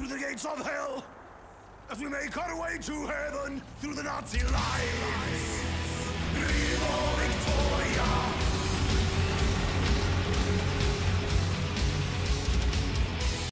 through the gates of hell as we make our way to heaven through the Nazi lines.